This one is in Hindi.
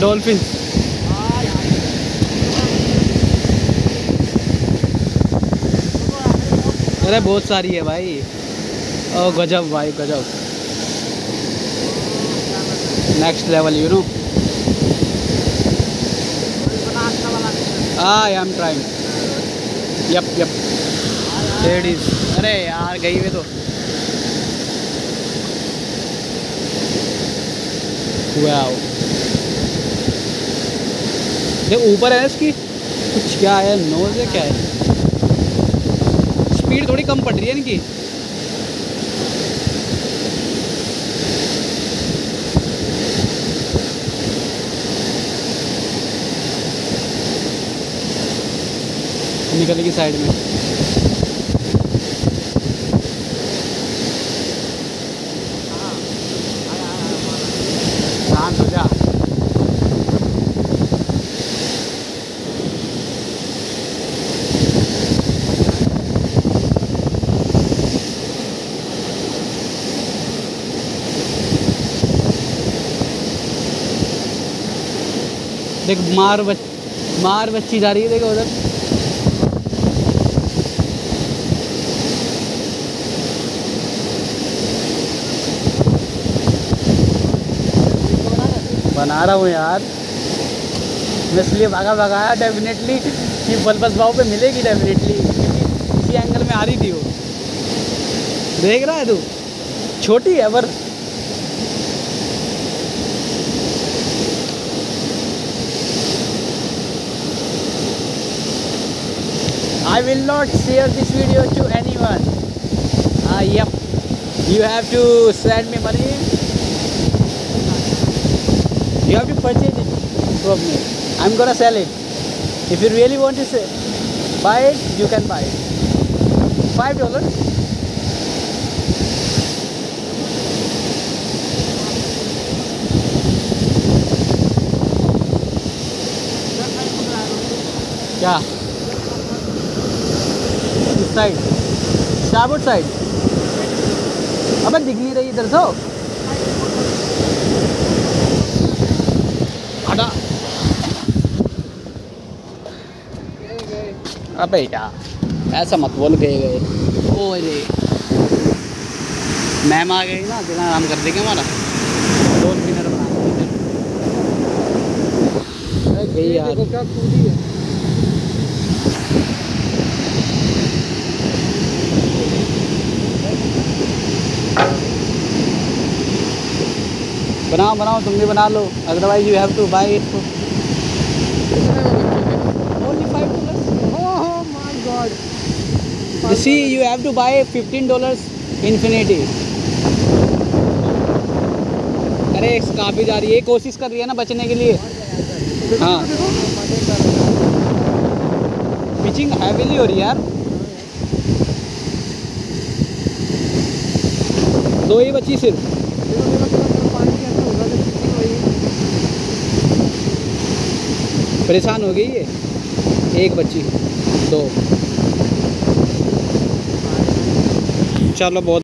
डॉल्फिन। अरे बहुत सारी है भाई। ओ, गजब भाई, गजब। Next level you know I am trying yup yup ladies अरे यार, गई हुई तो। वाओ देख ऊपर है इसकी? कुछ क्या है? नोज़ है क्या है? स्पीड थोड़ी कम पड़ रही है इनकी। निकलेगी साइड में शांत हो जा देख, मार बच, मार बच्ची जा रही है, देखो उधर। बना रहा हूँ यार। मैं इसलिए भागा भगाया डेफिनेटली कि बलबस भाव पे मिलेगी डेफिनेटली इसी एंगल में आ रही थी वो। देख रहा है तू? छोटी है, पर I will not share this video to anyone. Uh, yep. You have to send me money. You have to purchase it from me. I'm gonna sell it. If you really want to say, buy it, you can buy it. Five dollars. Yeah. Side. Starboard side अबे दिख नहीं रही इधर तो हटा अबे यार, ऐसा मत बोल गए गए। ओ अरे मैम आ गई ना दिन आराम कर देंगे हमारा। दो मिनट बना। गई यार। क्या कूदी है। बनाओ बनाओ, तुम भी बना लो। Otherwise you have to buy it see you have to buy fifteen dollars infinity अरे काफ़ी जा रही है। कोशिश कर रही है ना बचने के लिए। हाँ। पिचिंग हैवीली हो रही है यार। दो ही बची सिर्फ़। परेशान हो गई ये। एक बच्ची दो। चलो बहुत